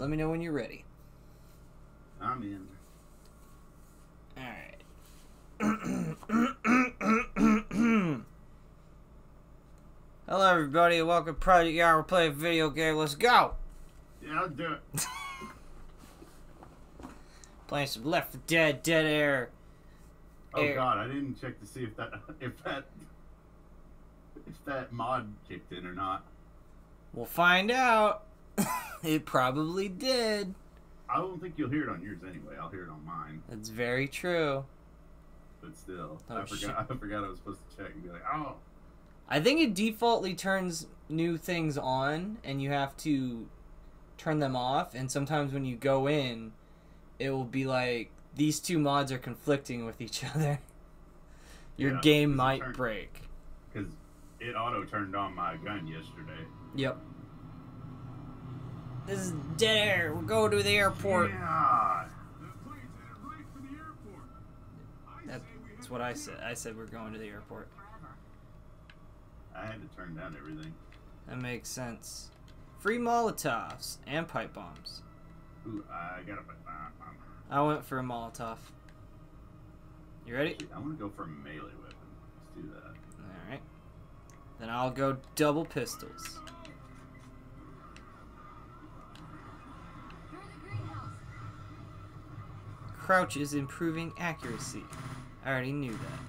So let me know when you're ready. I'm in. Alright. Hello everybody and welcome to Project YARE. We're playing a video game. Let's go! Yeah, I'll do it. Playing some Left 4 Dead, Dead Air. Oh Air. god, I didn't check to see if that if that if that mod kicked in or not. We'll find out. it probably did. I don't think you'll hear it on yours anyway. I'll hear it on mine. That's very true. But still, Oh, I forgot. I forgot I was supposed to check and be like, oh, I think it defaultly turns new things on and you have to turn them off and sometimes when you go in it will be like these two mods are conflicting with each other. Your Yeah, game might break. because it auto turned on my gun yesterday. Yep. This is dead air. We're going to the airport. Yeah. That's what I said. I said we're going to the airport. I had to turn down everything. That makes sense. Free Molotovs and pipe bombs. Ooh, I gotta. Uh, um, I went for a Molotov. You ready? I want to go for a melee weapon. Let's do that. Alright. Then I'll go double pistols. Crouch is improving accuracy. I already knew that.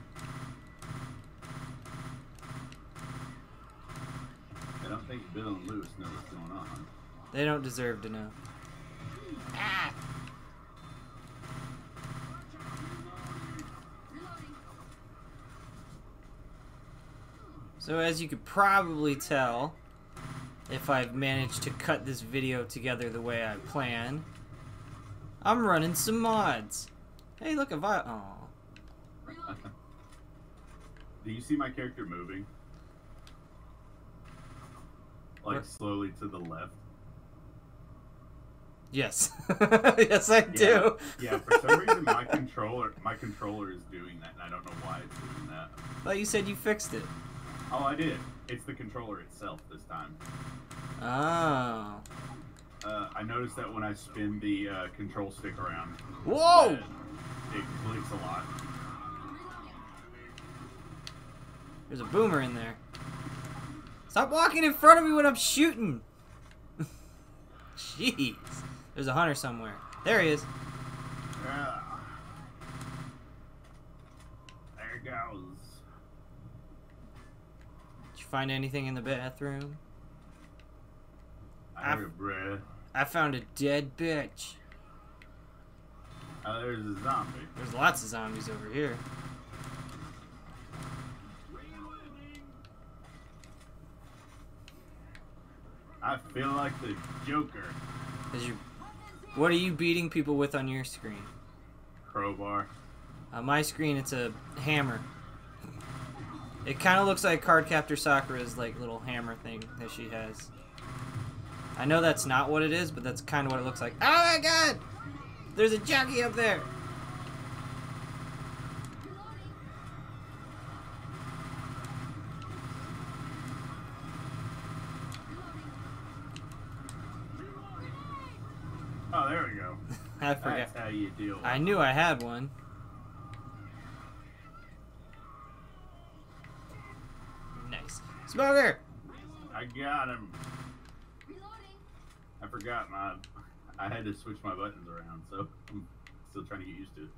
I don't think Bill and Louis know what's going on. They don't deserve to know. Ah! So as you could probably tell, if I've managed to cut this video together the way I plan, I'm running some mods. Hey, look, a vi- Aw. Do you see my character moving? Like Where- slowly to the left. Yes. yes, I do. Yeah, for some reason my controller my controller is doing that and I don't know why it's doing that. Thought you said you fixed it. Oh I did. It's the controller itself this time. Oh. Uh, I noticed that when I spin the uh, control stick around, Whoa! it clicks a lot. There's a boomer in there. Stop walking in front of me when I'm shooting. Jeez. There's a hunter somewhere. There he is. Yeah. There it goes. Did you find anything in the bathroom? I. I found a dead bitch. Oh, there's a zombie. There's lots of zombies over here. I feel like the Joker. Is you, what are you beating people with on your screen? Crowbar. On my screen, it's a hammer. It kind of looks like Cardcaptor Sakura's like little hammer thing that she has. I know that's not what it is, but that's kind of what it looks like. Oh my god! There's a jockey up there! Oh, there we go. I forgot. That's how you deal I knew I had one. Nice. Smoker! I got him. I forgot my. I had to switch my buttons around, so I'm still trying to get used to it.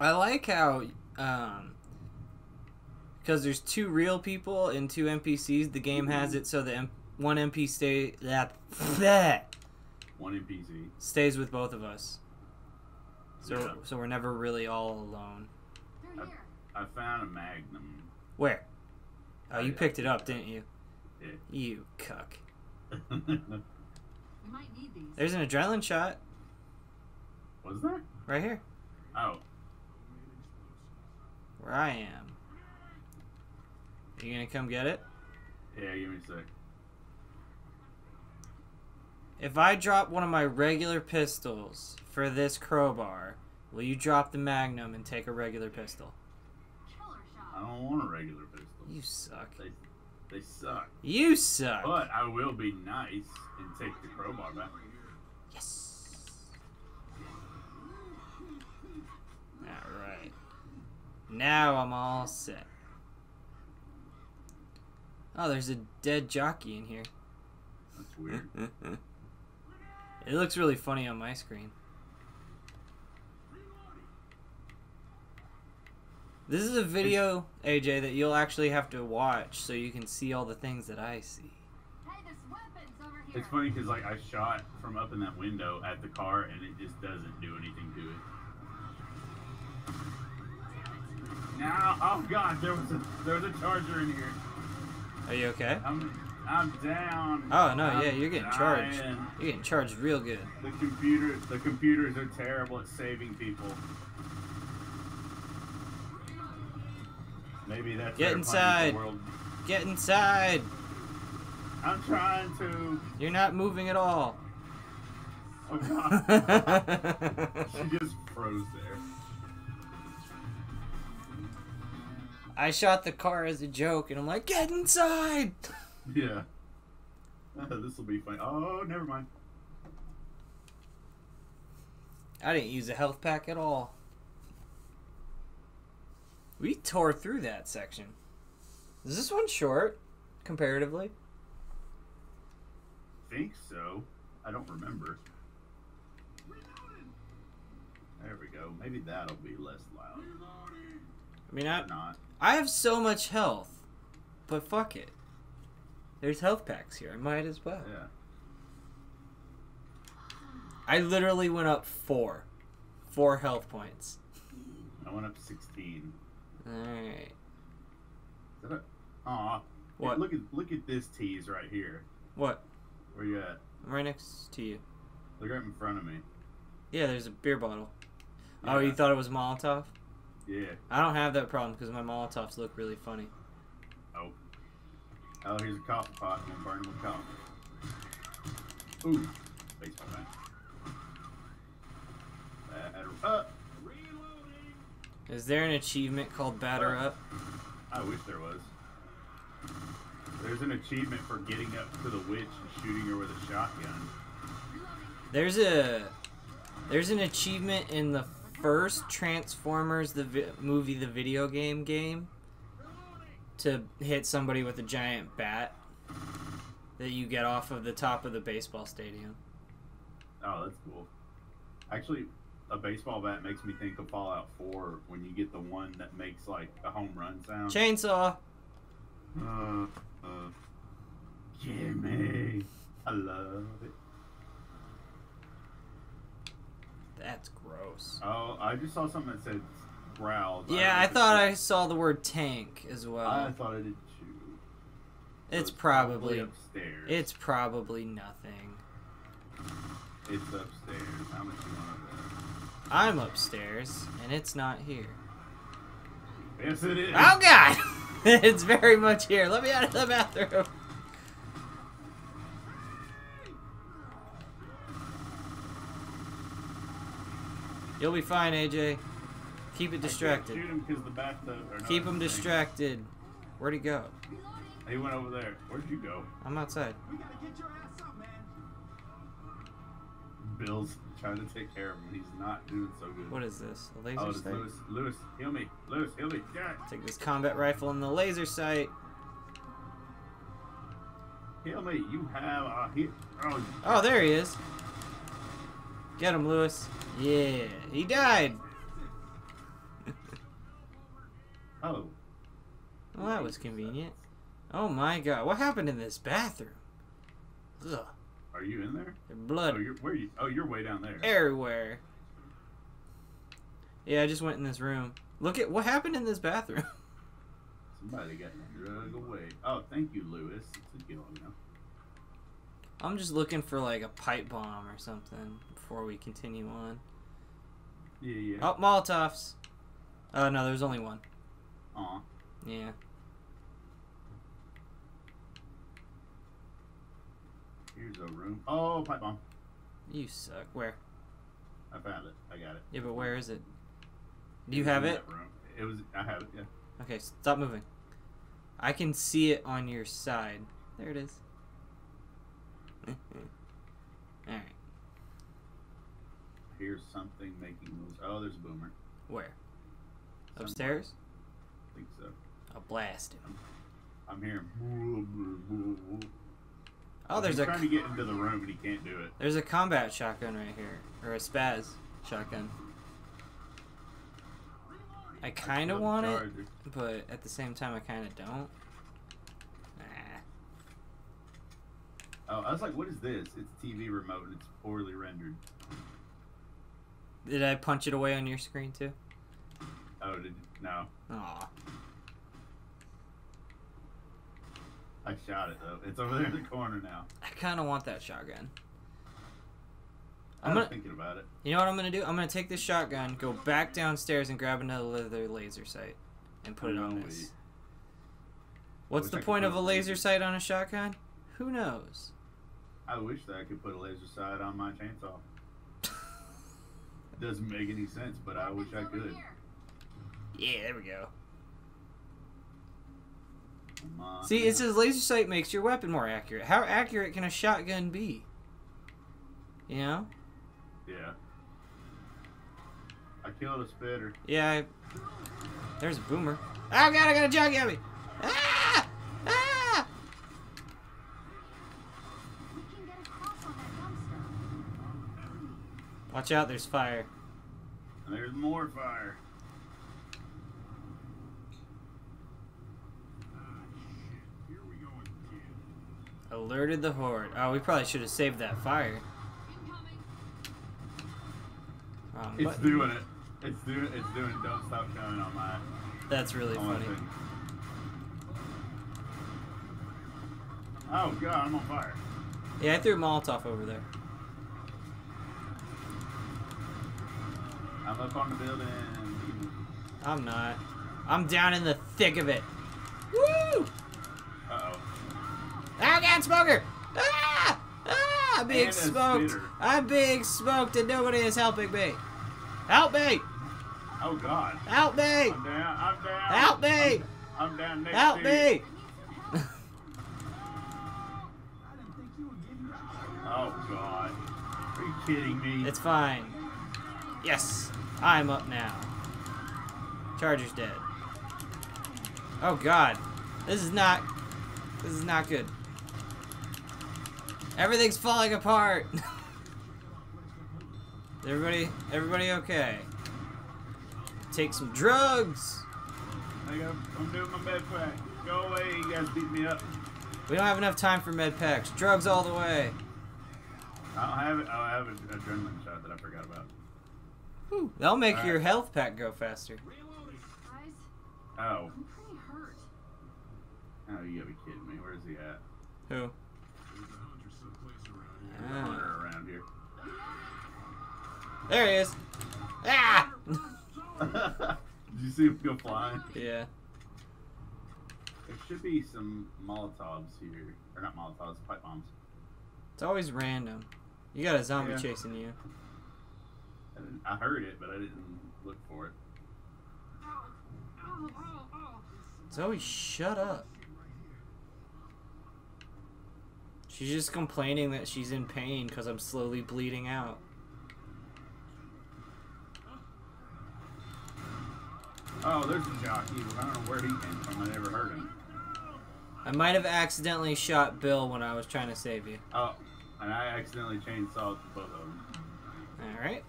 I like how, um, because there's two real people and two NPCs, the game has it so the M- one MP stay that One NPC. stays with both of us. So Yeah. so we're never really all alone. I found a Magnum. Where? Oh, you yeah. picked it up, didn't you? Yeah. You cuck. We might need these. There's an adrenaline shot Was there? right here, Oh, where I am. You gonna come get it? yeah. Give me a sec. If I drop one of my regular pistols for this crowbar, will you drop the magnum and take a regular pistol? Killer I don't want a regular pistol. You suck. They, They suck. You suck. But I will be nice and take the crowbar back. Yes. Alright. Now I'm all set. Oh, there's a dead jockey in here. That's weird. it looks really funny on my screen. This is a video, AJ, that you'll actually have to watch so you can see all the things that I see. Hey, there's weapons over here. It's funny because like I shot from up in that window at the car and it just doesn't do anything to it. Now, oh god, there was a there was a charger in here. Are you okay? I'm I'm down. Oh no, I'm yeah, you're getting charged. You're getting charged real good. The computer the computers are terrible at saving people. Maybe that's Get inside. World. Get inside. I'm trying to. You're not moving at all. Oh god. she just froze there. I shot the car as a joke, and I'm like, get inside. Yeah. this will be fun. Oh, never mind. I didn't use a health pack at all. We tore through that section. Is this one short, comparatively? Think so. I don't remember. There we go. Maybe that'll be less loud. I mean, I, not. I have so much health, but fuck it. There's health packs here. I might as well. Yeah. I literally went up four. Four health points. I went up 16. Alright. Is that a... Aw. What? Hey, look at look at this tease right here. What? Where you at? I'm right next to you. Look right in front of me. Yeah, there's a beer bottle. Oh, you thought it was Molotov? Yeah. I don't have that problem because my Molotovs look really funny. Oh. Oh, here's a coffee pot. I'm gonna burn him with coffee. Ooh. Baseball bat. Batter up. Is there an achievement called Batter Up? I wish there was. There's an achievement for getting up to the witch and shooting her with a shotgun. There's a there's an achievement in the first Transformers the vi- movie the video game game to hit somebody with a giant bat that you get off of the top of the baseball stadium. Oh, that's cool. Actually, a baseball bat makes me think of Fallout 4 when you get the one that makes like a home run sound. Chainsaw. Uh, uh, Jimmy. I love it. That's gross. Oh, I just saw something that said growls. Yeah, don't I thought I saw the word tank as well. I thought I did too. So it's probably upstairs. it's probably nothing. it's upstairs. How much you want of I'm upstairs and it's not here. Yes, it is. Oh god! it's very much here. Let me out of the bathroom. You'll be fine, AJ. Keep it distracted. Shoot him because the bathtub. no, Keep him the thing. distracted. Where'd he go? He went over there. Where'd you go? I'm outside. We gotta get your ass up, man. Bill's trying to take care of him. He's not doing so good. What is this? A laser Oh, sight? Louis. Louis, heal me. Louis, heal me. Take this combat rifle and the laser sight. Heal me. You have a hit. Oh, Oh, there he is. Get him, Louis. Yeah, he died. oh. Well, that was convenient. Oh my god, what happened in this bathroom? Ugh, Are you in there? there's Oh, blood you're where? You, oh, you're way down there. everywhere. Yeah, I just went in this room. Look at what happened in this bathroom. Somebody got drug away. Oh, thank you, Louis. It's a deal, you know. I'm just looking for like a pipe bomb or something before we continue on. Yeah, yeah. Oh, Molotovs. Oh no, there's only one. Aw. Yeah. Here's a room. Oh, pipe bomb. You suck. Where? I found it. I got it. Yeah, but where is it? Do you have it? It was. I have it. Yeah. Okay, stop moving. I can see it on your side. There it is. Alright. Here's something making moves. Oh, there's a boomer. Where? Somewhere. Upstairs? I think so. I'll blast him. I'm hearing. Oh, there's He's a trying to get into the room, but he can't do it. there's a combat shotgun right here, or a spaz shotgun. I kind of want it, but at the same time, I kind of don't. Nah. Oh, I was like, what is this? It's a TV remote and it's poorly rendered. Did I punch it away on your screen too? Oh, did no? Aw. I shot it though. It's over there in the corner now. I kind of want that shotgun. I I'm was gonna, thinking about it. you know what I'm gonna do? I'm gonna take this shotgun, go back downstairs, and grab another leather laser sight, and put it on No this. way. What's the I point of a a laser laser- sight on a shotgun? Who knows? I wish that I could put a laser sight on my chainsaw. It doesn't make any sense, but I wish I could. here. Yeah, there we go. Come See, it says laser sight makes your weapon more accurate. How accurate can a shotgun be? You know? Yeah. I killed a spitter. Yeah. I... There's a boomer. Oh god, I got a jug at me! Ah! Ah! We can get across on that dumpster. Watch out, there's fire. There's more fire. Alerted the horde. Oh, we probably should have saved that fire. Wrong It's button. doing it. It's doing. It's doing. Don't stop coming on my. That's really funny. Oh god, I'm on fire. Yeah, I threw Molotov over there. I'm up on the building. I'm not. I'm down in the thick of it. God, smoker! Ah! Ah! I'm being smoked. spitter. I'm being smoked and nobody is helping me. Help me! Oh god. Help me! I'm down. I'm down. Help me! I'm, I'm down next Help me! you. Oh god. Are you kidding me? It's fine. Yes, I'm up now. Charger's dead. Oh god, this is not. This is not good. Everything's falling apart. Everybody, everybody okay? Take some drugs. I got, I'm doing my med pack. Go away, you guys beat me up. We don't have enough time for med packs. Drugs all the way. I have. I have an adrenaline shot that I forgot about. Whew, That'll make Alright. your health pack go faster. Guys, Oh. I'm pretty hurt. Oh, you gotta be kidding me. Where's he at? Who? Ah, around here. there he is. Ah! Did you see him go flying? yeah. There should be some Molotovs here. Or not Molotovs, pipe bombs. It's always random. You got a zombie Yeah. chasing you. I, didn't, I heard it, but I didn't look for it. Zoey, shut up. She's just complaining that she's in pain because I'm slowly bleeding out. Oh, there's a jockey. I don't know where he came from. I never heard him. I might have accidentally shot Bill when I was trying to save you. Oh, and I accidentally chainsawed both of them. Alright.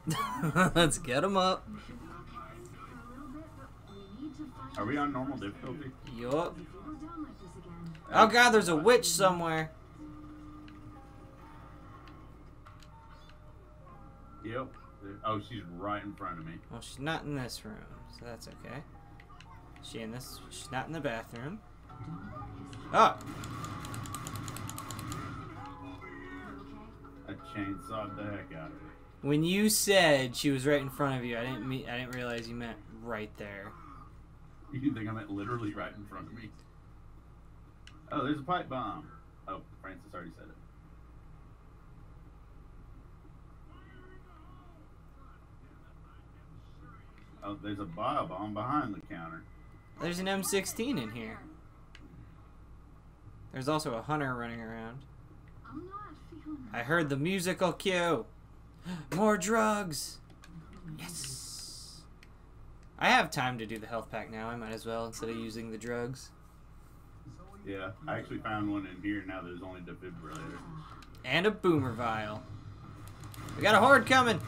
Let's get him up. Are we on normal difficulty? Yup. If you go down like this again, Oh god, there's a witch somewhere. Yep. Oh, she's right in front of me. Well, she's not in this room, so that's okay. She in this? She's not in the bathroom. Oh, I chainsawed the heck out of her. when you said she was right in front of you, I didn't mean I didn't realize you meant right there. You think I meant literally right in front of me? Oh, there's a pipe bomb. Oh, Francis already said it. Oh, there's a bob on behind the counter. There's an M16 in here. There's also a hunter running around. I'm not feeling I heard the musical cue. More drugs. Yes. I have time to do the health pack now. I might as well instead of using the drugs. Yeah, I actually found one in here. Now there's only defibrillator. And a boomer bile. We got a horde coming.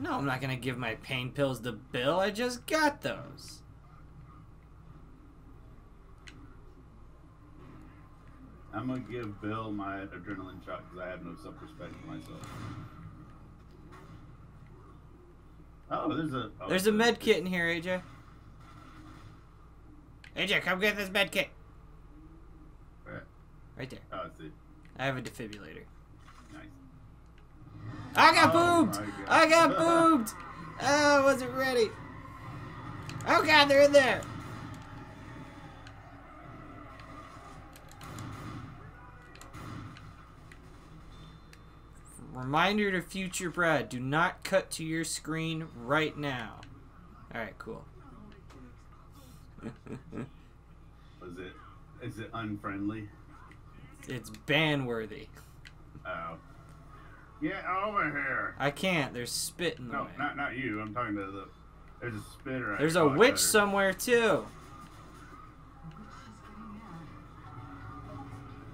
No, I'm not gonna give my pain pills to Bill. I just got those. I'm gonna give Bill my adrenaline shot because I have no self-respect for myself. Oh, there's a. Oh, There's a med kit in here, AJ. AJ, come get this med kit. Where? Right there. Oh, I see. I have a defibrillator. I got Oh boobed! I got boobed! Oh, I wasn't ready. Oh god, they're in there! Reminder to future Brad, do not cut to your screen right now. Alright, cool. Was it? Is it unfriendly? it's ban worthy. Oh. Get over here! I can't, there's spit in the No, way. not not you. I'm talking to the. There's a spitter. There's a witch somewhere too.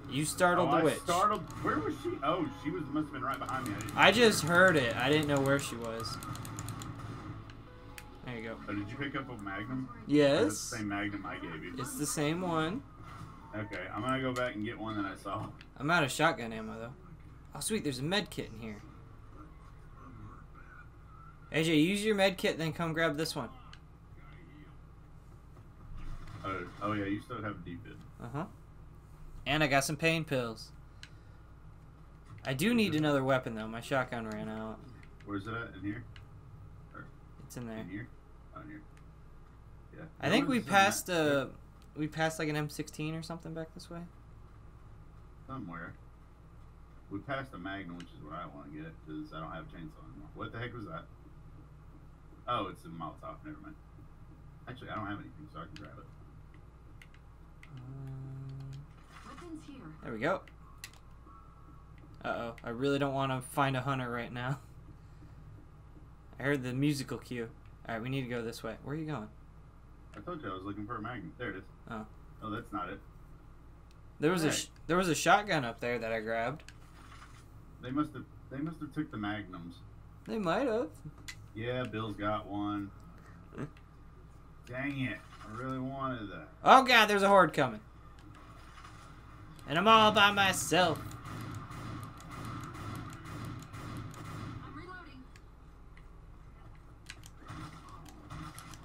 You startled oh, the I witch. Startled. Where was she? Oh, she was must have been right behind me. I, I just her. heard it. I didn't know where she was. There you go. Oh, did you pick up a magnum? Or is it Yes. the same magnum I gave you. It's the same one. Okay, I'm gonna go back and get one that I saw. I'm out of shotgun ammo though. Oh sweet, there's a med kit in here. AJ, use your med kit, then come grab this one. Oh, oh yeah, you still have a defib. Uh huh. And I got some pain pills. I do need another weapon though. My shotgun ran out. Where's it at? In here? It's in there. In here? Oh, here. Yeah. I There think we passed ma- uh we passed like an M16 or something back this way. somewhere. We passed a magnum, which is what I want to get because I don't have a chainsaw anymore. What the heck was that? Oh, it's a Molotov. Never mind. Actually, I don't have anything, so I can grab it. Um, Weapons here. There we go. Uh oh. I really don't want to find a hunter right now. I heard the musical cue. Alright, we need to go this way. Where are you going? I told you I was looking for a magnum. There it is. Oh. Oh, that's not it. There was a Right. sh- there was a shotgun up there that I grabbed. They must have. They must have took the magnums. They might have. Yeah, Bill's got one. Hmm. Dang it! I really wanted that. Oh god, there's a horde coming. And I'm all by myself.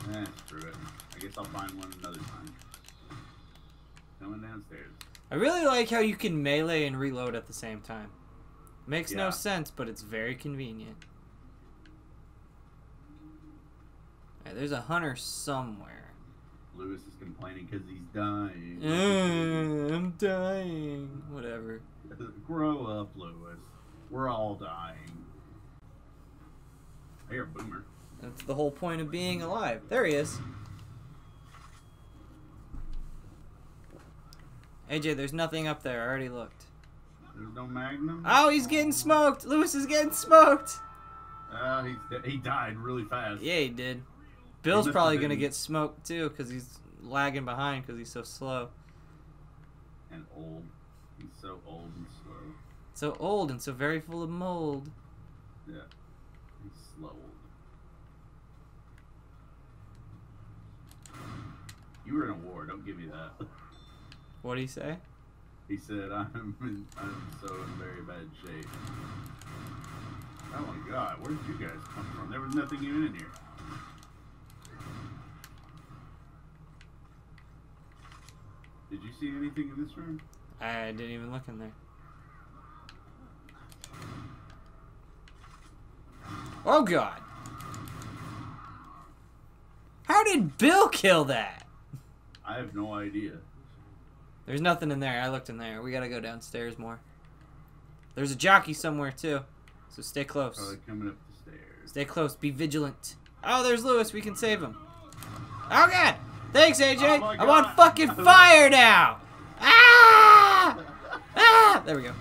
I'm. Eh, screw it. I guess I'll find one another time. Coming downstairs. I really like how you can melee and reload at the same time. Makes no sense, but it's very convenient. Alright, there's a hunter somewhere. Louis is complaining because he's dying. Uh, I'm dying. Whatever. Grow up, Louis. We're all dying. I hear a boomer. That's the whole point of being alive. There he is. AJ, there's nothing up there. I already looked. There's no magnum. Oh, he's getting smoked. Louis is getting smoked. Uh, oh, he's de- he died really fast. Yeah, he did. Bill's must probably gonna get smoked too because he's lagging behind because he's so slow. And old. He's so old and slow. So old and so very full of mold. Yeah. He's slow. You were in a war. Don't give me that. What do you say? He said, "I'm in, I'm so in very bad shape." Oh my God, where did you guys come from? There was nothing even in here. Did you see anything in this room? I didn't even look in there. Oh god. How did Bill kill that? I have no idea. There's nothing in there. I looked in there. We gotta go downstairs more. There's a jockey somewhere too. So stay close. Probably coming up the stairs. Stay close. Be vigilant. Oh, there's Louis. We can save him. Oh god! Thanks, AJ. Oh I'm on fucking fire now. Ah! Ah! There we go.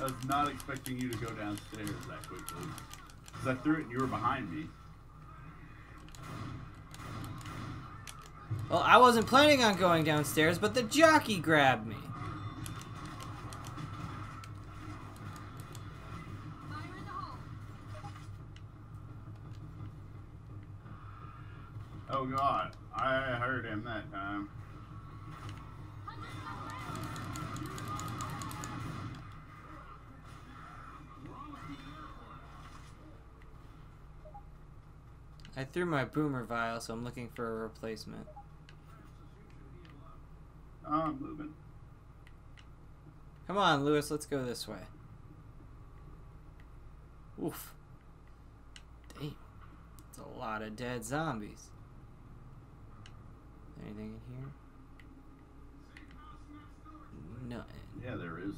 I was not expecting you to go downstairs that quickly. Because I threw it and you were behind me. Well, I wasn't planning on going downstairs, but the jockey grabbed me. Fire in the hole. Oh god, I heard him that time. I threw my boomer bile, so I'm looking for a replacement. Oh, I'm moving. Come on, Louis, let's go this way. Oof. Damn. It's a lot of dead zombies. Anything in here? Nothing. Yeah, there is.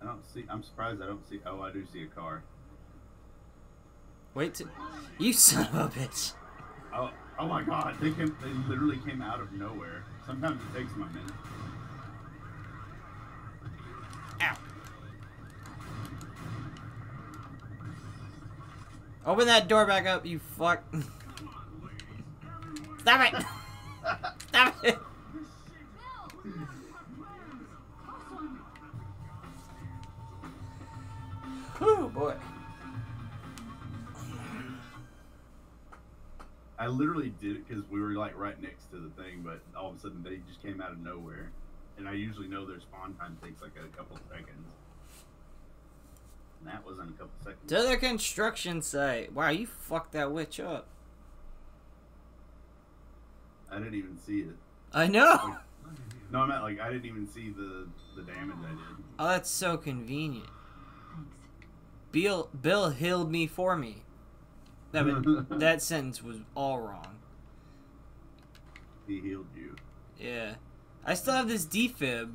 I don't see. I'm surprised I don't see. Oh, I do see a car. Wait to. You son of a bitch! Oh, oh my god! They came. They literally came out of nowhere. Sometimes it takes them a minute. Ow! Open that door back up, you fuck. Stop it! Stop it! Whew, boy. I literally did it because we were like right next to the thing, but all of a sudden they just came out of nowhere. And I usually know their spawn time takes like a couple seconds. And that was in a couple seconds. To the construction site. Wow, you fucked that witch up. I didn't even see it. I know! No, I meant like I didn't even see the the damage I did. Oh, that's so convenient. Thanks. Bill, Bill healed me for me. That, but that sentence was all wrong. He healed you. Yeah. I still have this defib.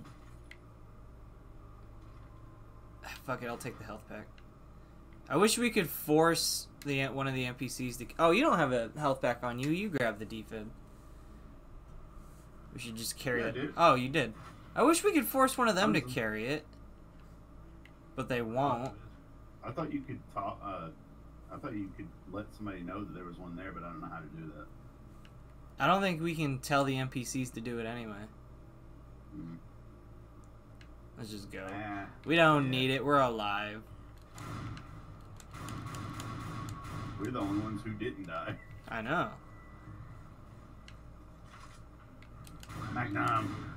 Ah, Fuck it, I'll take the health pack. I wish we could force the one of the NPCs to. Oh, you don't have a health pack on you. You grab the defib. We should just carry Yeah, it. did. Oh, you did. I wish we could force one of them to carry it, but they won't. I thought you could talk. Uh, I thought you could let somebody know that there was one there, but I don't know how to do that. I don't think we can tell the NPCs to do it anyway. Mm. Let's just go. Ah, We don't Yeah. need it. We're alive. we're the only ones who didn't die. I know. Magnum.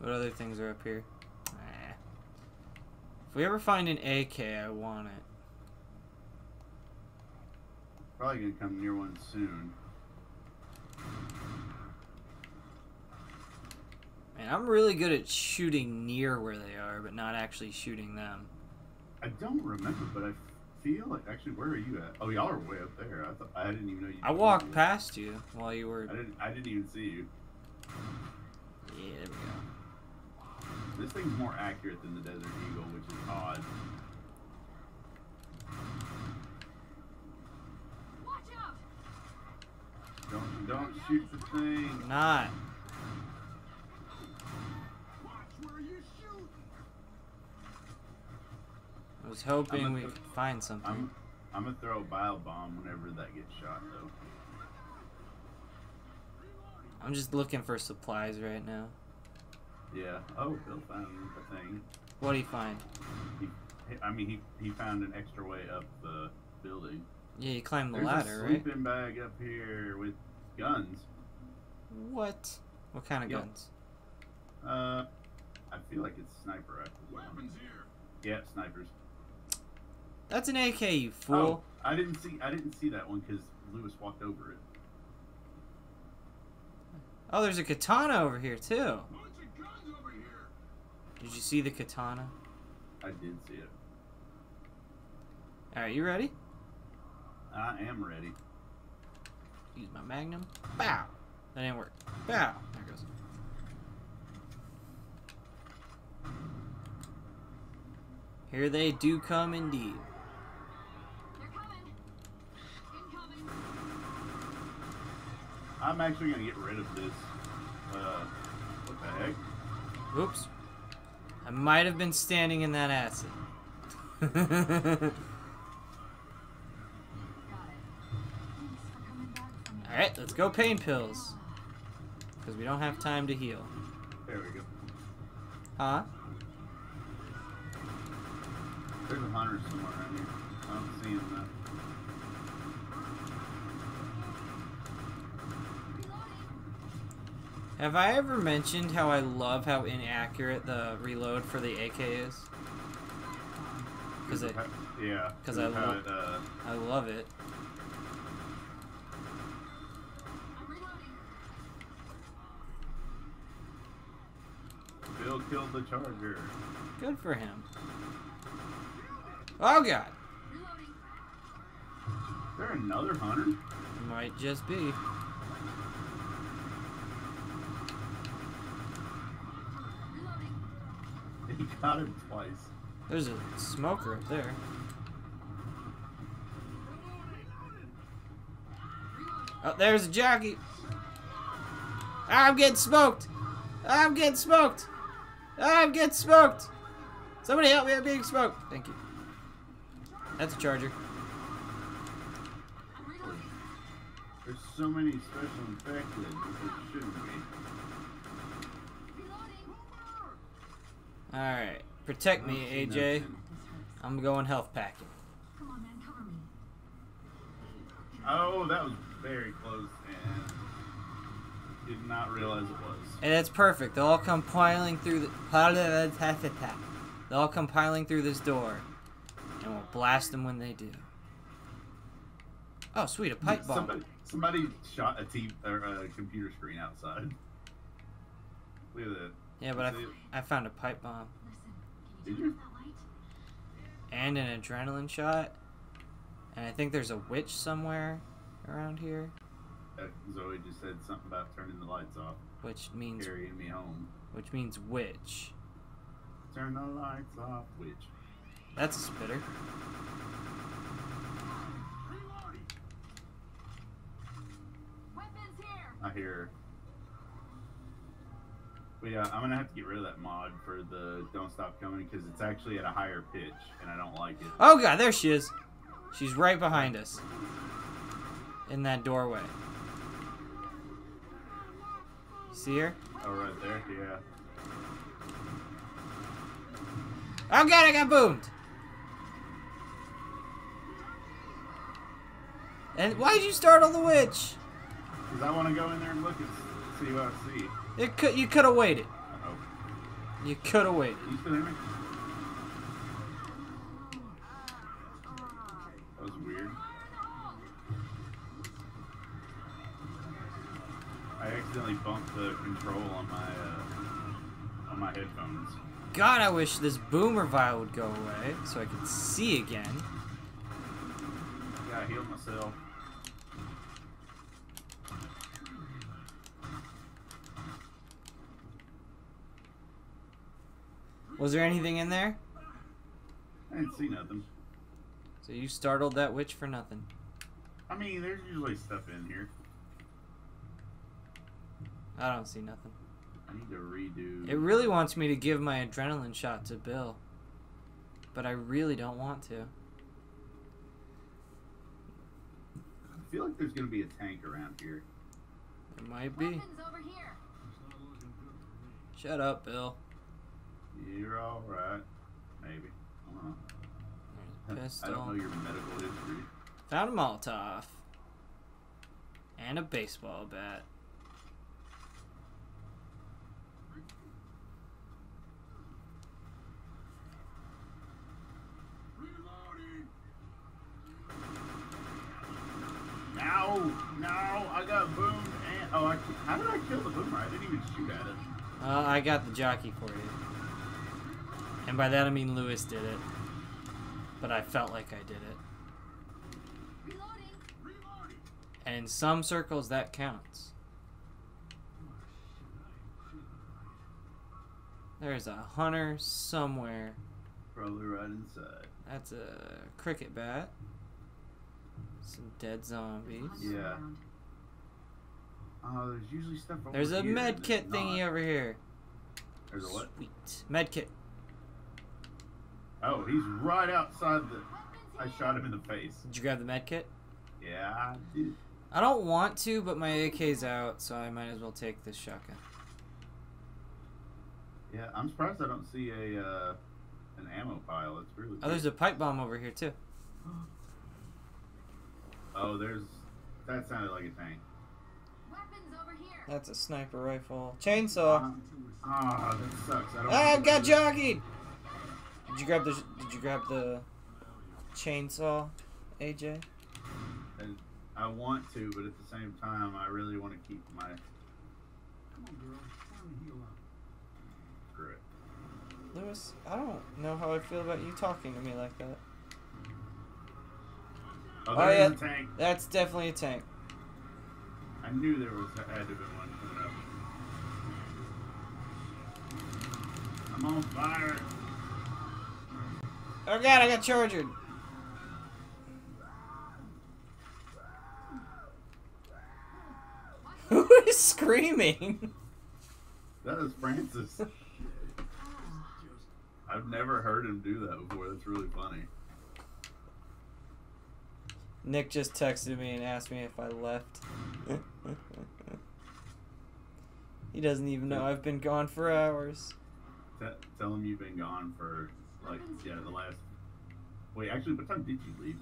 What other things are up here? Nah. If we ever find an AK, I want it. Probably gonna come near one soon. Man, I'm really good at shooting near where they are, but not actually shooting them. I don't remember, but I feel like actually, where are you at? Oh, y'all are way up there. I thought I didn't even know you. I walked past you while you were. I didn't. I didn't even see you. Yeah, there we go. This thing's more accurate than the Desert Eagle, which is odd. Watch out! Don't don't shoot the thing. Not. I was hoping we a- could find something. I'm I'm gonna throw a bile bomb whenever that gets shot, though. I'm just looking for supplies right now. Yeah. Oh, Bill found the thing. What do you find? He, I mean, he he found an extra way up the building. Yeah, you climbed the There's ladder, a right? sleeping bag up here with guns. What? What kind of Yep. guns? Uh, I feel like it's sniper rifles. Weapons here. Yeah, snipers. That's an AK, you Oh, fool. I didn't see I didn't see that one because Louis walked over it. Oh, there's a katana over here too. Did you see the katana? I did see it. All right, you ready? I am ready. Use my magnum. Bow. That didn't work. Bow. There it goes. Here they do come indeed. They're coming. Incoming. I'm actually gonna get rid of this. Uh, what the heck? Oops. I might have been standing in that acid. Alright, let's go pain pills. Because we don't have time to heal. There we go. Huh? There's a hunter somewhere around here. I don't see him though. Have I ever mentioned how I love how inaccurate the reload for the AK is? Because it, how- yeah. 'cause of I lo- uh, I love it. Killed the charger. Good for him. Oh god. Is there another hunter? Might just be. He got him twice. There's a smoker up there. Oh, there's a jockey. I'm getting smoked. I'm getting smoked. Ah, I'm getting smoked. Somebody help me! I'm being smoked. Thank you. That's a charger. There's so many special infected. There shouldn't be. All right, protect me, AJ. nothing. I'm going health packing. Come on, man, cover me. Oh, that was very close and did not realize it was. And it's perfect. They'll all come piling through the. They'll all come piling through this door, and we'll blast them when they do. Oh, sweet, a pipe bomb. Somebody, somebody shot a TV or a computer screen outside. Look at that. Yeah, but I, it? I found a pipe bomb Listen, Did you you? turn off that light? and an adrenaline shot, and I think there's a witch somewhere around here, Uh, Zoey just said something about turning the lights off, which means carrying me home. which means witch. Turn the lights off, witch. That's a spitter. Weapons here. I hear. But yeah, I'm gonna have to get rid of that mod for the "Don't Stop Coming" because it's actually at a higher pitch, and I don't like it. Oh god, there she is. She's right behind us. In that doorway. See her? Oh, right there, yeah. Oh god, I got boomed! And why'd you startle the witch? Because I want to go in there and look and see what I see. It could you could have waited. Uh-oh. You could have waited. Accidentally bumped the control on my uh, on my headphones. God, I wish this boomer bile would go away so I could see again. Gotta heal myself. Was there anything in there? I didn't see nothing. So you startled that witch for nothing. I mean, there's usually stuff in here. I don't see nothing. I need to redo. It really wants me to give my adrenaline shot to Bill. But I really don't want to. I feel like there's gonna be a tank around here. There might be. Weapons over here. Shut up, Bill. You're all right. Maybe. I don't know. There's don't know your medical history. Found a Molotov. And a baseball bat. Oh, no, no, I got boomed and oh, I, how did I kill the boomer? I didn't even shoot at it. Well, uh, I got the jockey for you. And by that I mean Louis did it. But I felt like I did it. Reloading. And in some circles that counts. There's a hunter somewhere. probably right inside. That's a cricket bat. Some dead zombies. Yeah. Oh, there's usually stuff over There's a here med kit thingy not. over here. There's a what? Sweet. Med kit. Oh, he's right outside the. I shot him in the face. Did you grab the med kit? Yeah, I did. I don't want to, but my AK's out, so I might as well take this shotgun. Yeah, I'm surprised I don't see a uh, an ammo pile. It's really. Oh, there's a pipe bomb over here too. Oh, there's. That sounded like a tank. Weapons over here. That's a sniper rifle. Chainsaw. Ah, that sucks. I don't. Ah, want got do jockeyed. Did you grab the Did you grab the chainsaw, AJ? And I want to, but at the same time, I really want to keep my. Come on, girl. Time to heal up. Screw it. Louis, I don't know how I feel about you talking to me like that. Oh, Oh, yeah. a tank. That's definitely a tank. I knew there was had to have been one coming up. I'm on fire. Oh god, I got charged. Who is screaming? That is Francis. I've never heard him do that before. That's really funny. Nick just texted me and asked me if I left. he doesn't even know I've been gone for hours. Tell him you've been gone for like yeah the last. Wait, actually, what time did you leave?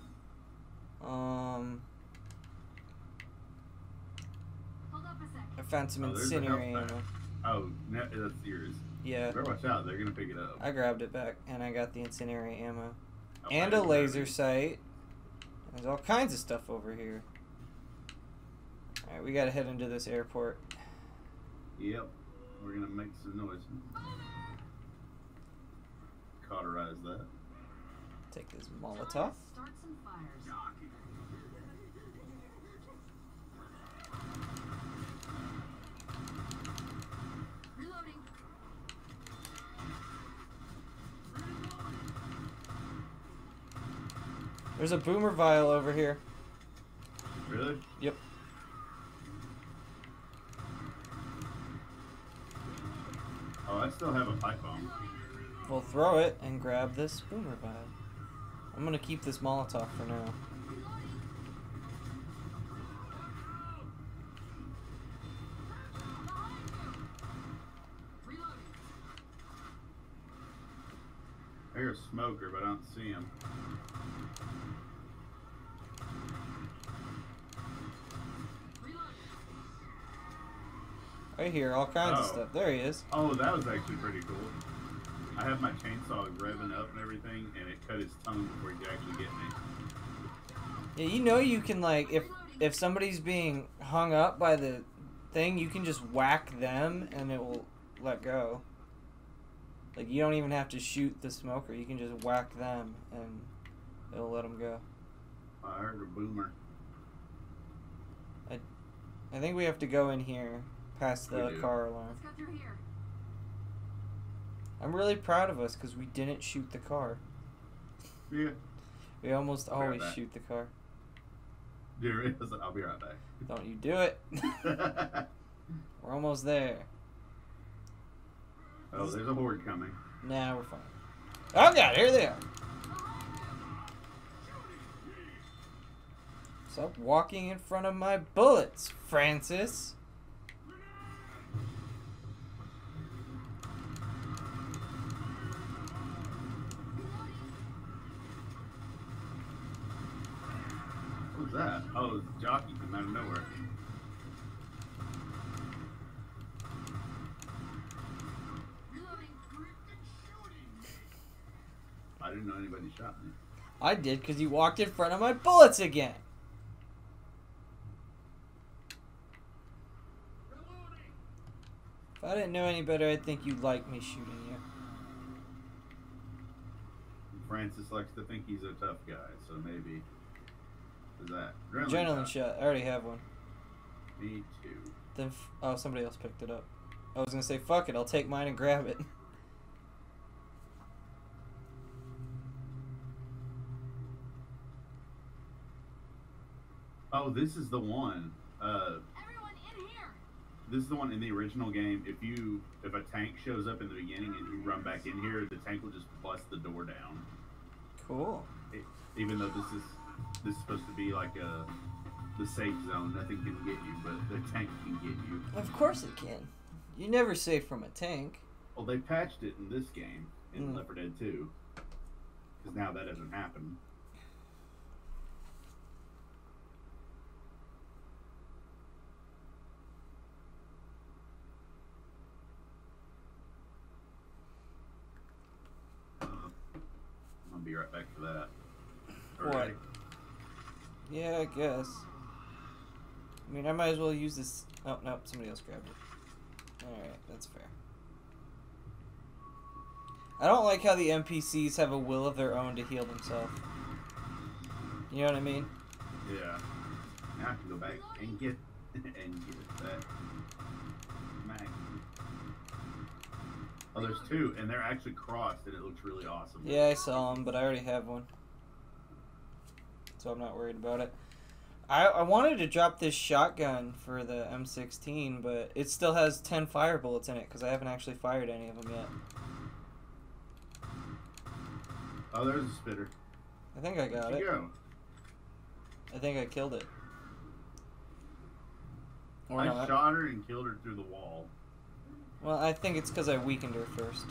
Um, Hold up a sec. I found some Oh, there's a incendiary health pack. ammo. Oh, no, that's yours. Yeah, Better watch out. They're gonna pick it up. I grabbed it back and I got the incendiary ammo Oh, and a laser sight. There's all kinds of stuff over here. All right, we gotta head into this airport. Yep, we're gonna make some noise. Cauterize that. Take this Molotov. Start some fires. There's a boomer bile over here. Really? Yep. Oh, I still have a pipe bomb. We'll throw it and grab this boomer bile. I'm gonna keep this Molotov for now. I hear a smoker, but I don't see him. I hear all kinds of Oh. stuff. There he is. Oh, that was actually pretty cool. I have my chainsaw revving up and everything, and it cut his tongue before he could actually get me. Yeah, you know you can like if if somebody's being hung up by the thing, you can just whack them and it will let go. Like you don't even have to shoot the smoker. You can just whack them and it'll let them go. I heard a boomer. I, I think we have to go in here past the car alarm. Let's go through here. I'm really proud of us because we didn't shoot the car. Yeah. We almost I'll be right always shoot the car. Dude, I'll be right back. Don't you do it. We're almost there. oh, there's a horde coming. Nah, we're fine. Oh god, here they are. Stop walking in front of my bullets, Francis. Oh, jockey from out of nowhere. I didn't know anybody shot me. I did because you walked in front of my bullets again. If I didn't know any better, I'd think you'd like me shooting you. Francis likes to think he's a tough guy, so maybe that? Adrenaline, shot. I already have one. Me too. Then oh, somebody else picked it up. I was gonna say fuck it. I'll take mine and grab it. Oh, this is the one. Uh, this is the one in the original game. If you if a tank shows up in the beginning and you run back in here, the tank will just bust the door down. Cool. It, even though this is this is supposed to be like a the safe zone, nothing can get you, but the tank can get you. Of course it can. You never safe from a tank. Well, they patched it in this game in Mm. 4 Dead 2, because now that doesn't happen. Uh, gonna be right back for that. What? Alright. Yeah, I guess. I mean, I might as well use this. Oh, no, somebody else grabbed it. Alright, that's fair. I don't like how the NPCs have a will of their own to heal themselves. You know what I mean? Yeah. Now I can go back and get and get that mag. Oh, there's two, and they're actually crossed, and it looks really awesome. Yeah, I saw them, but I already have one. So I'm not worried about it. I, I wanted to drop this shotgun for the M16, but it still has 10 fire bullets in it because I haven't actually fired any of them yet. Oh, there's a spitter. I think I got it. you go? I think I killed it. Or I not. shot her and killed her through the wall. Well, I think it's because I weakened her first.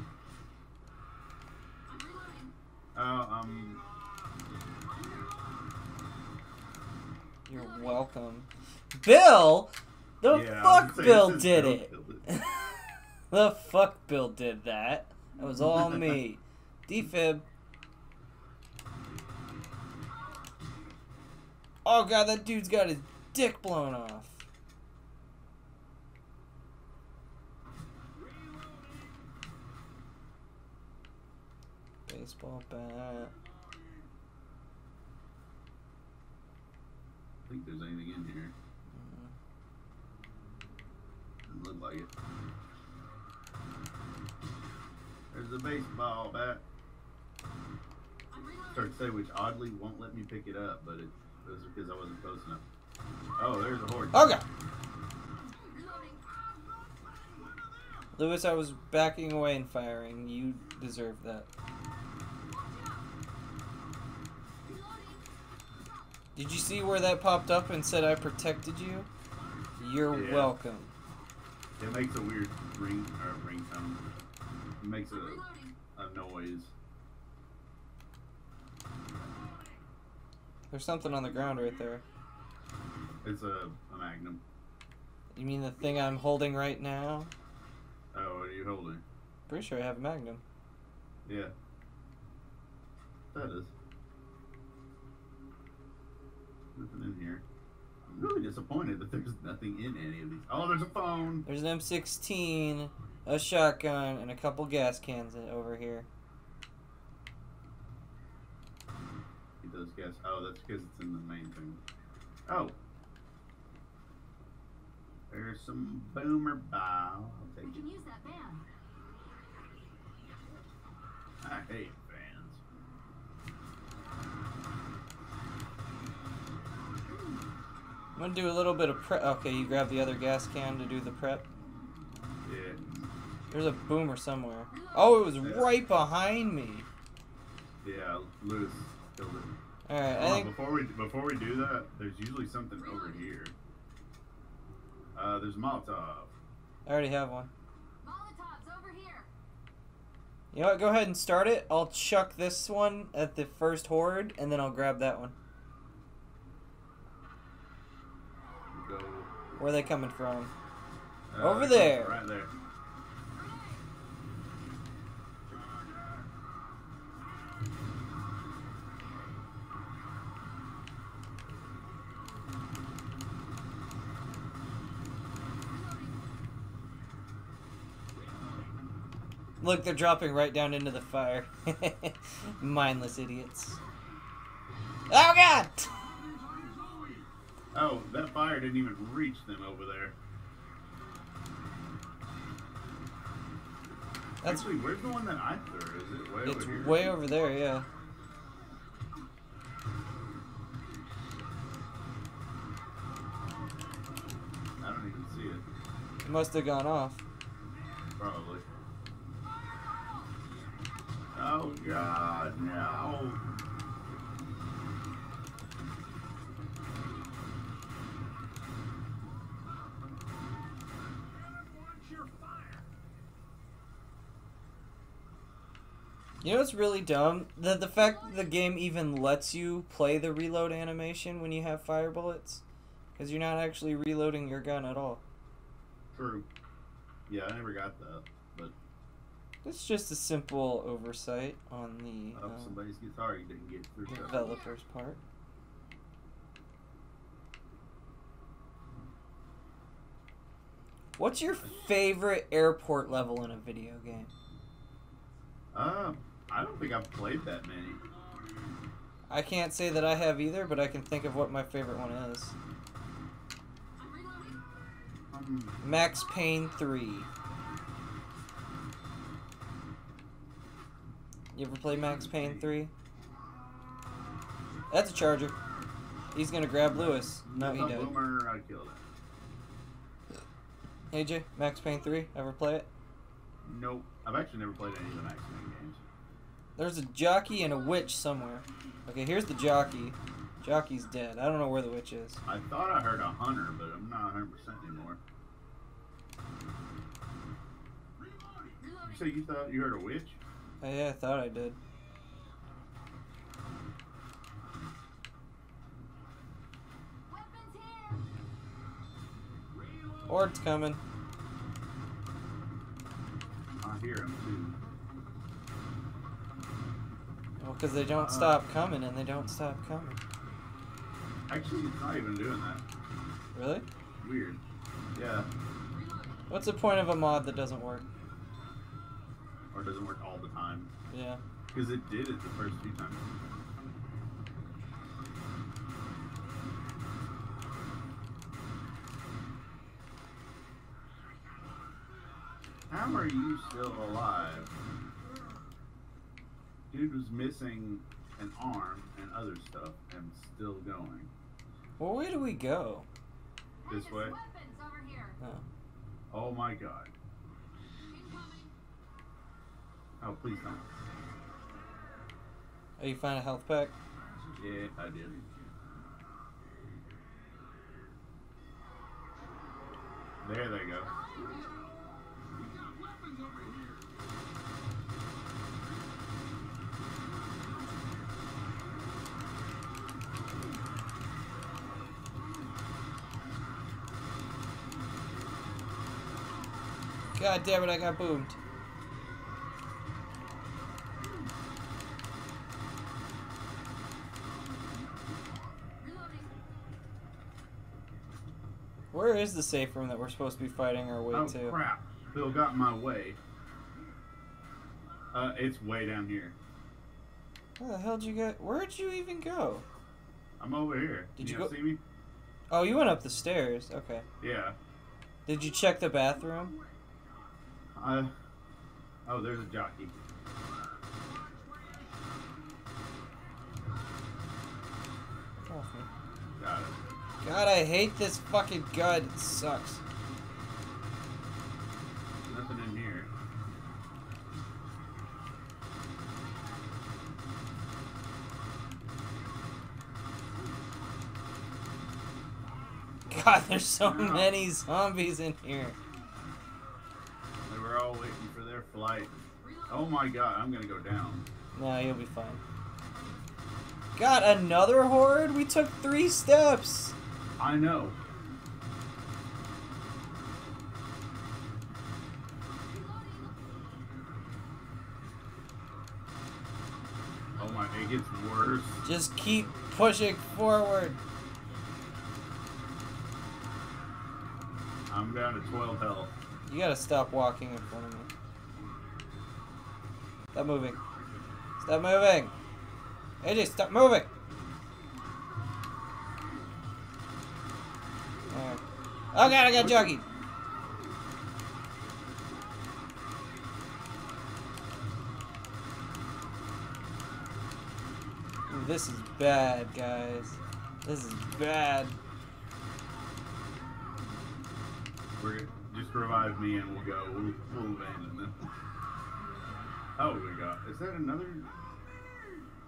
Oh, um, You're welcome. Bill? The yeah, fuck Bill did Bill it. it. the fuck Bill did that. That was all me. Defib. Oh god, that dude's got his dick blown off. Baseball bat. I think there's anything in here. Doesn't look like it. There's a baseball bat. To say, which oddly won't let me pick it up, but it, it was because I wasn't close enough. Oh, there's a horse. Okay. Louis, I was backing away and firing. You deserve that. Did you see where that popped up and said I protected you? You're Yeah. welcome. It makes a weird ring or ringtone. It makes a, a noise. There's something on the ground right there. It's a, a magnum. You mean the thing I'm holding right now? Oh, what are you holding? Pretty sure I have a magnum. Yeah. That is. Nothing in here. I'm really disappointed that there's nothing in any of these. Oh, there's a phone. There's an M16, a shotgun, and a couple gas cans over here. He does guess. Oh, that's because it's in the main thing. Oh. There's some boomer bow. I'll We can it. use that van. I ah, hate I'm gonna do a little bit of prep. Okay, you grab the other gas can to do the prep. Yeah. There's a boomer somewhere. Oh, it was Yeah. right behind me. Yeah, Louis killed it. Alright, I think. before we before we do that, there's usually something over here. Uh, there's Molotov. I already have one. Molotovs over here. You know what? Go ahead and start it. I'll chuck this one at the first horde, and then I'll grab that one. Go Where are they coming from? uh, Over there. Right there. Look, they're dropping right down into the fire. Mindless idiots. Oh god! Oh, that fire didn't even reach them over there. That's Actually, where's the one that I threw? Is it way it's over way over there, yeah. I don't even see it. It must have gone off. Probably. Oh god, no. You know what's really dumb? The the fact that the game even lets you play the reload animation when you have fire bullets, because you're not actually reloading your gun at all. True. Yeah, I never got that. But It's just a simple oversight on the up um, somebody's guitar, you didn't get through. that. developer's part. What's your favorite airport level in a video game? Uh, I don't think I've played that many. I can't say that I have either, but I can think of what my favorite one is. Max Payne 3. You ever play Max Payne 3? That's a charger. He's gonna grab Louis. No, he no, didn't. Boomer, I killed it. AJ, Max Payne 3, ever play it? Nope. I've actually never played any of the Max Payne games. There's a jockey and a witch somewhere. Okay, here's the jockey. Jockey's dead. I don't know where the witch is. I thought I heard a hunter, but I'm not 100% anymore. You say you thought you heard a witch? Oh, yeah, I thought I did. Weapons coming. I hear him too. Well, because they don't stop coming and they don't stop coming. Actually, it's not even doing that. Really? Weird. Yeah. What's the point of a mod that doesn't work? Or doesn't work all the time. Yeah. Because it did it the first few times. How are you still alive? Dude was missing an arm and other stuff and still going. Well, where do we go? This way? there's Weapons over here. Oh. Oh my god. Oh, please don't. Oh, you find a health pack? Yeah, I did. There they go. God damn it, I got boomed. Where is the safe room that we're supposed to be fighting our way oh to? crap! Bill got my way. Uh, it's way down here. Where the hell did you get? Where'd you even go? I'm over here. Did you you go- see me? Oh, you went up the stairs. Okay. Yeah. Did you check the bathroom? Uh. Oh, there's a jockey. Get off me. Got it. God, I hate this fucking gun. It sucks. Nothing in here. God, there's so No. many zombies in here. Flight. Oh my god, I'm gonna go down. No, you'll be fine. Got another horde? We took three steps. I know. Oh my, it gets worse. Just keep pushing forward. I'm down to 12 health. You gotta stop walking in front of me. Stop moving. Stop moving. AJ, stop moving. Oh god, I got jockey. This is bad, guys. This is bad. We're just revive me and we'll go. We'll, we'll abandon them. Oh, we got. Is that another?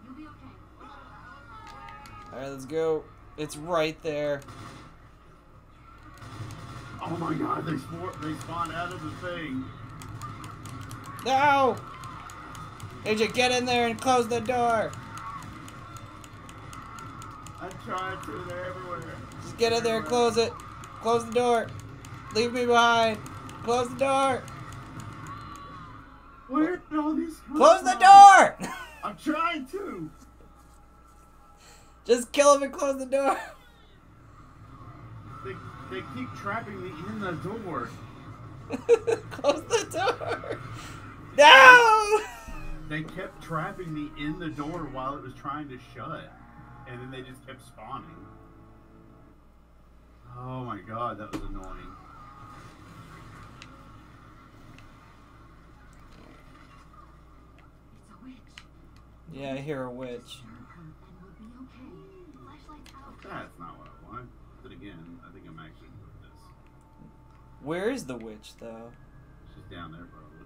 You'll be okay. Alright, let's go. It's right there. Oh my god, they spawn, they spawn out of the thing. No! AJ, get in there and close the door! I tried to, they're everywhere. Just get in there and close it. Close the door. Leave me behind. Close the door. Where did all these Close the door! I'm trying to. Just kill him and close the door. They, they keep trapping me in the door. close the door. No! They kept trapping me in the door while it was trying to shut. And then they just kept spawning. Oh my god, that was annoying. It's a witch. Yeah, I hear a witch. Stab her and we'll be okay. Flashlight's out. That's not what I want. But again, I think I'm actually with this. Where is the witch, though? She's down there, probably.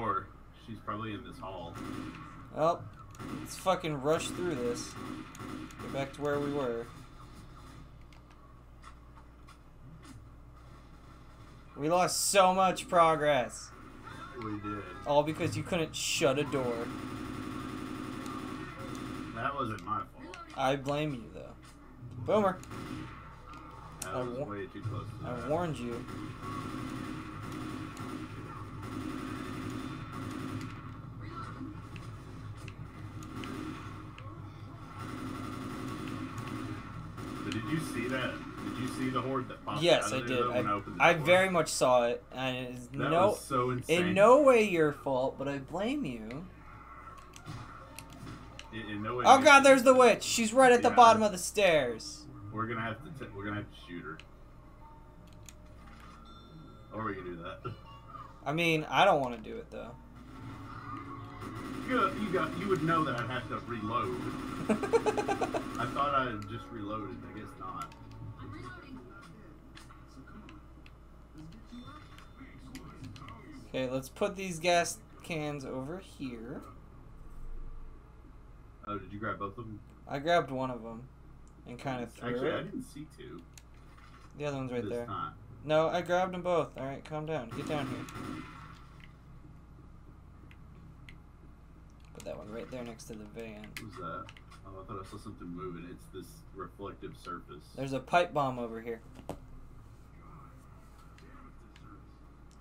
Or she's probably in this hall. Well, let's fucking rush through this. Get back to where we were. We lost so much progress. We did. All because you couldn't shut a door. That wasn't my fault. I blame you, though. Boomer, I was wa- way too close to that. I warned you. You see the horde that popped Yes, out I did. I, I very much saw it, and it is That no, so insane. in no way your fault, but I blame you. In, in no way Oh god, there's the witch. She's right at the bottom of the stairs. We're gonna have to. T- we're gonna have to shoot her. Or we can do that. I mean, I don't want to do it though. You, you got. You would know that I'd have to reload. I thought I just reloaded. I guess not. Okay, let's put these gas cans over here. Oh, did you grab both of them? I grabbed one of them and kind of threw it. Actually, I didn't see two. The other one's right this there. time. No, I grabbed them both. All right, calm down. Get down here. Put that one right there next to the van. What was that? Oh, I thought I saw something moving. It's this reflective surface. There's a pipe bomb over here.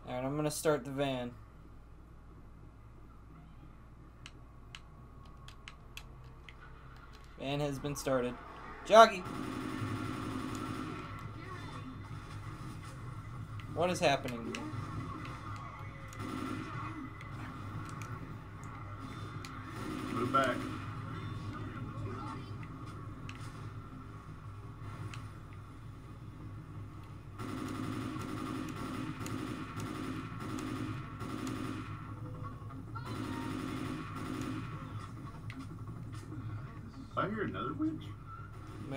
All right, I'm gonna start the van. Van has been started. Joggy. What is happening? Move back.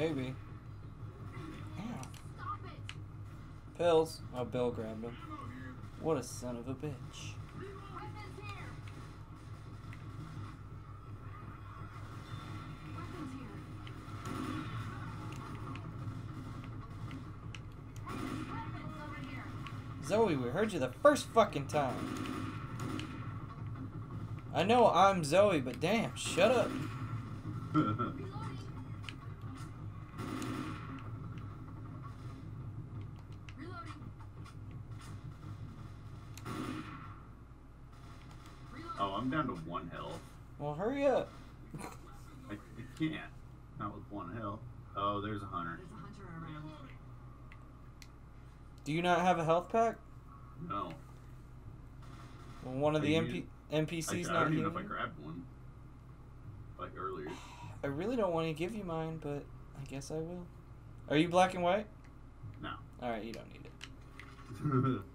Maybe. Pills. Oh, Bill grabbed them. What a son of a bitch. Zoey, we heard you the first fucking time. I know I'm Zoey, but damn, shut up. hurry up. I, I can't. Not with one health. Oh, there's a hunter. There's a hunter around. Do you not have a health pack? No. Well, one of I the use- MP- I, NPCs I not don't even know here. if I grabbed one. Like earlier. I really don't want to give you mine, but I guess I will. Are you black and white? No. All right, you don't need it.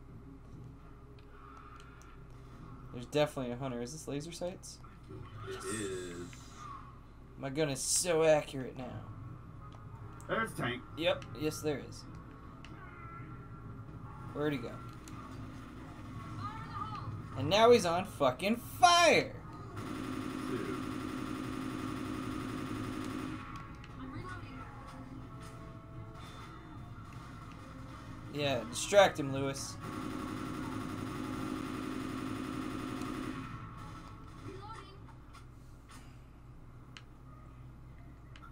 There's definitely a hunter. Is this laser sights? It is. My gun is so accurate now. There's a tank. Yep. Yes, there is. Where'd he go? And now he's on fucking fire. Two. Yeah, distract him, Louis.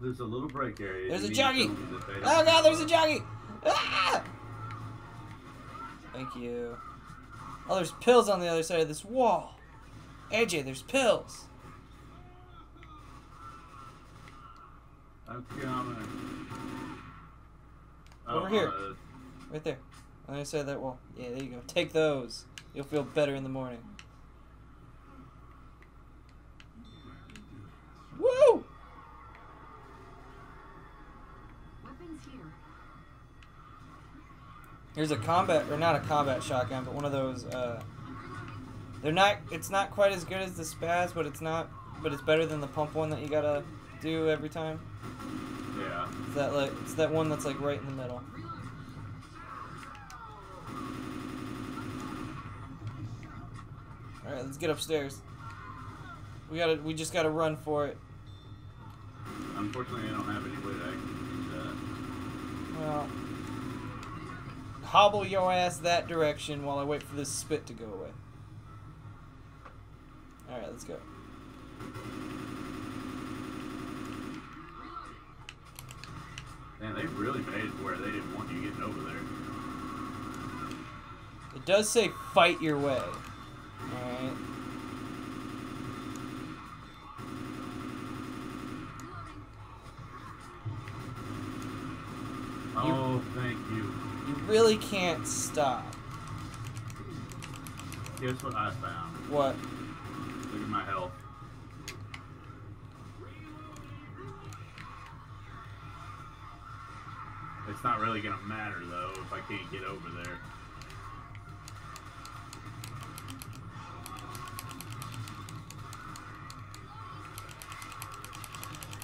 There's a little break area. There's You a need jockey. something to fade. Oh god, there's a jockey! Ah! Thank you. Oh, there's pills on the other side of this wall. AJ, there's pills. I'm coming. Over Oh, here. uh, Right there. On the other side of that wall. Yeah, there you go. Take those. You'll feel better in the morning. Here's a combat, or not a combat shotgun, but one of those. Uh, they're not. It's not quite as good as the spaz, but it's not. But it's better than the pump one that you gotta do every time. yeah. It's that like it's that one that's like right in the middle. All right, let's get upstairs. We gotta. We just gotta run for it. Unfortunately, I don't have any way to actually do that. Well, hobble your ass that direction while I wait for this spit to go away. All right, let's go. Man, they really made it where they didn't want you getting over there. It does say fight your way. Alright. Oh, thank you. You really can't stop. Guess what I found? What? Look at my health. It's not really gonna matter though if I can't get over there.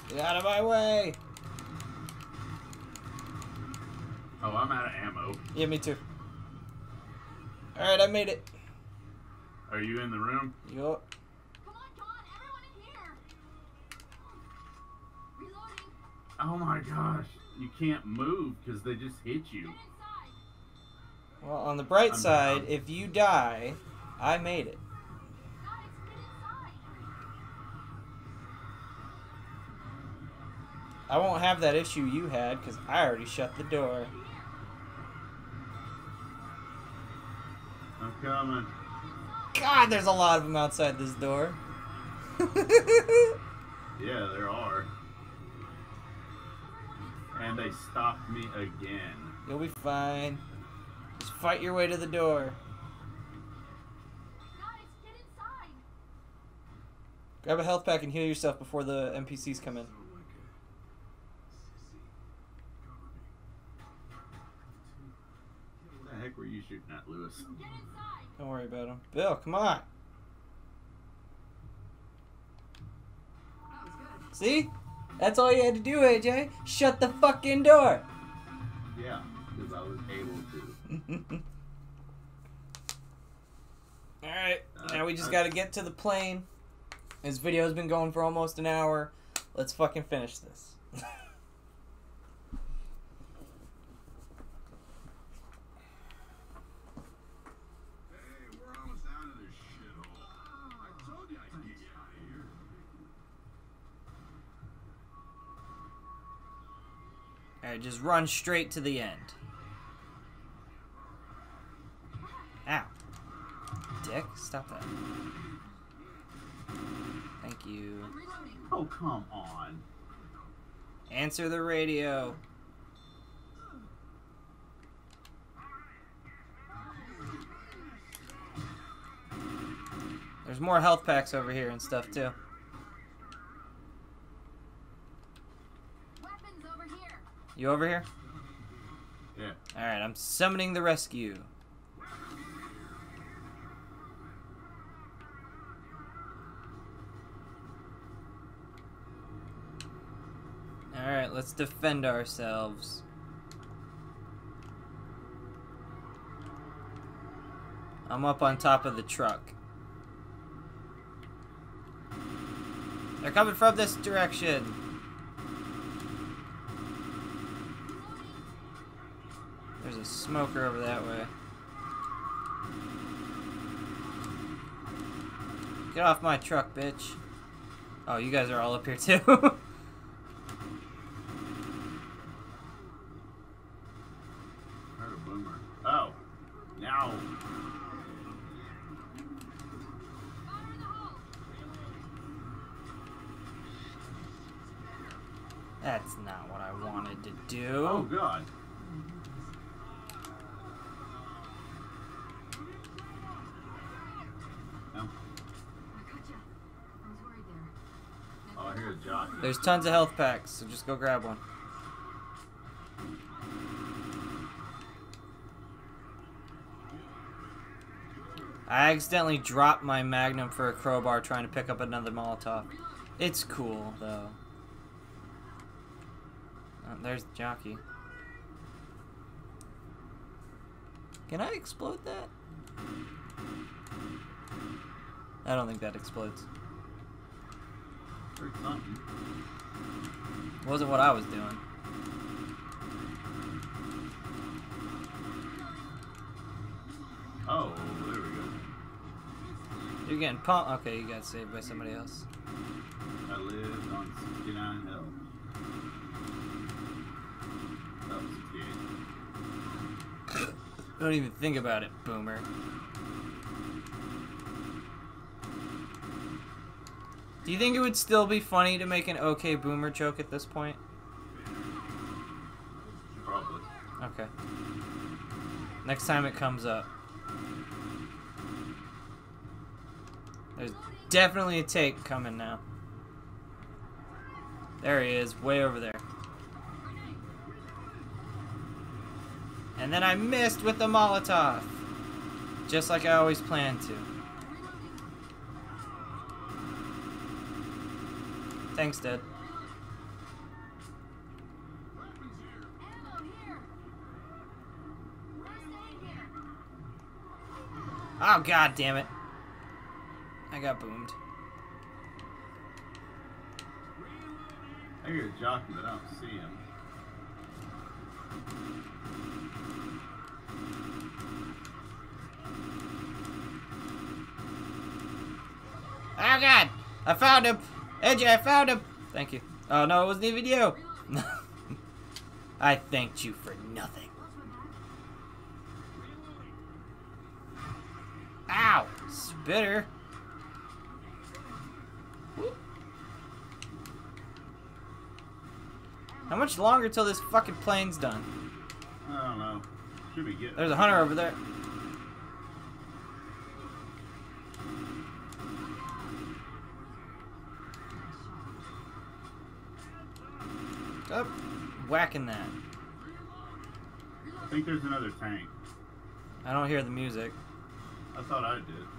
Get out of my way! I'm out of ammo. Yeah, me too. Alright, I made it. Are you in the room? Yup. Come on, John, everyone in here. Reloading. Oh my gosh. You can't move because they just hit you. Well, on the bright I'm side, down. if you die, I made it. Guys, get inside. I won't have that issue you had because I already shut the door. Coming. God, there's a lot of them outside this door. Yeah, there are. And they stopped me again. You'll be fine. Just fight your way to the door. Guys, get inside. Grab a health pack and heal yourself before the NPCs come in. What the heck were you shooting at, Louis? Don't worry about him. Bill, come on. That was good. See? That's all you had to do, AJ. Shut the fucking door. Yeah, because I was able to. Alright, uh, now we just uh. gotta get to the plane. This video's been going for almost an hour. Let's fucking finish this. Alright, just run straight to the end. Ow. Dick, stop that. Thank you. Oh, come on. Answer the radio. There's more health packs over here and stuff too. Weapons over here. You over here? Yeah. Alright, I'm summoning the rescue. Alright, let's defend ourselves. I'm up on top of the truck. They're coming from this direction. There's a smoker over that way. Get off my truck, bitch. Oh, you guys are all up here too. tons of health packs, so just go grab one. I accidentally dropped my magnum for a crowbar trying to pick up another Molotov. It's cool, though. Oh, there's the jockey. Can I explode that? I don't think that explodes. Wasn't what I was doing. Oh, there we go. You're getting pumped. Okay, you got saved by somebody else. I lived on 69 Hill. Oh, 68. Don't even think about it, boomer. Do you think it would still be funny to make an okay boomer joke at this point? Probably. Okay. Next time it comes up. There's definitely a take coming now. There he is, way over there. And then I missed with the Molotov. Just like I always planned to. Thanks, Dad. Ammo here! First aid here! Oh god damn it. I got boomed. I hear a jockey, but I don't see him. Oh god! I found him! AJ, I found him! Thank you. Oh no, it wasn't even you! I thanked you for nothing. Ow! Spitter! How much longer till this fucking plane's done? I don't know. Should be getting. There's a hunter over there. Whacking that. I think there's another tank. I don't hear the music. I thought I did.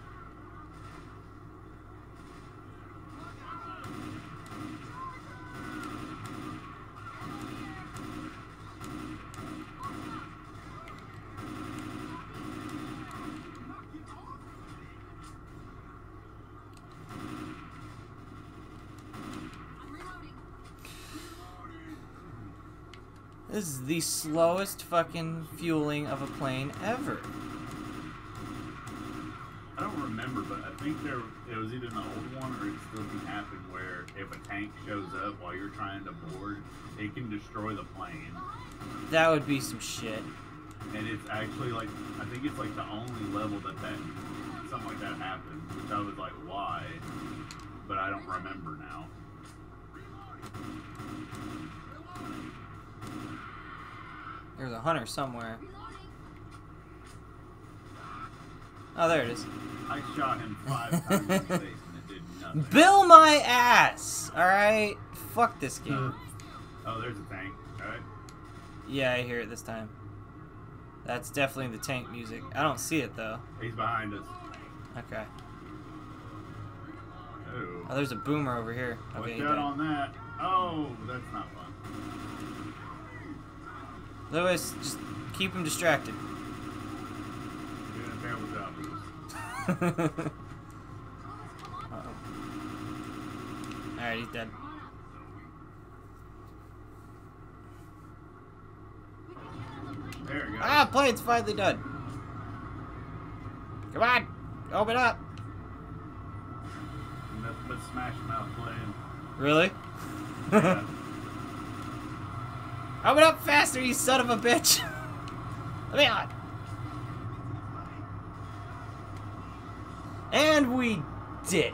The slowest fucking fueling of a plane ever. I don't remember, but I think there it was either the old one or it still can happen where if a tank shows up while you're trying to board, it can destroy the plane. That would be some shit. And it's actually like I think it's like the only level that that something like that happens. Which I was like, why? But I don't remember now. There's a hunter somewhere. Oh, there it is. I shot him five times in the face and it did nothing. Bill my ass! Alright? Fuck this game. Oh, there's a tank. Alright. Yeah, I hear it this time. That's definitely the tank music. I don't see it though. He's behind us. Okay. Oh. Oh, there's a boomer over here. Watch Okay, he out on that. Oh, that's not fun. Louis, just keep him distracted. You're doing a terrible job, Louis. Uh-oh. Alright, he's dead. There we go. Ah, plane's finally done. Come on, open up. Nothing but Smash Mouth playing. Really? Yeah. open up faster, you son of a bitch. Let me on. And we did it.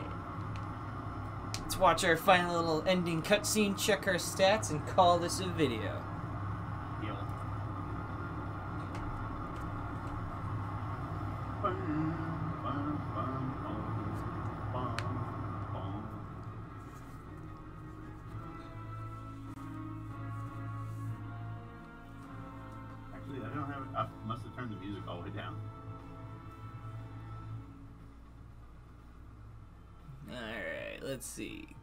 Let's watch our final little ending cutscene, check our stats, and call this a video.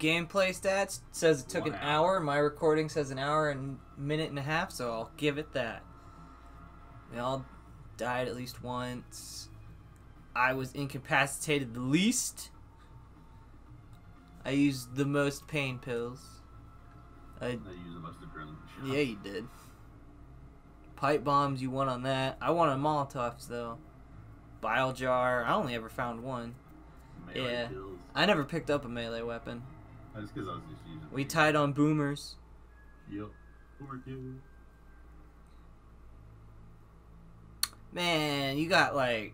Gameplay stats says it took One an hour. hour. My recording says an hour and minute and a half, so I'll give it that. We all died at least once. I was incapacitated the least. I used the most pain pills. I I use the most adrenaline shots. yeah, you did. Pipe bombs, you won on that. I won on Molotovs though. Bile jar, I only ever found one. Melee yeah. kills. I never picked up a melee weapon. That's because I was just using. We tied on boomers. Yep. Boomer. Man, you got like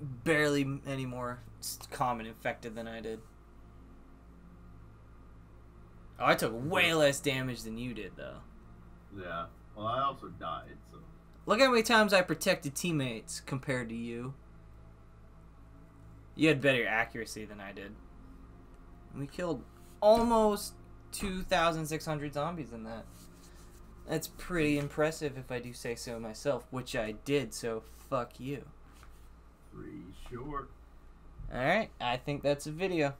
barely any more common infected than I did. Oh, I took way less damage than you did, though. Yeah. Well, I also died, so. Look how many times I protected teammates compared to you. You had better accuracy than I did. We killed almost 2,600 zombies in that. That's pretty impressive if I do say so myself, which I did, so fuck you. Three short. Alright, I think that's a video.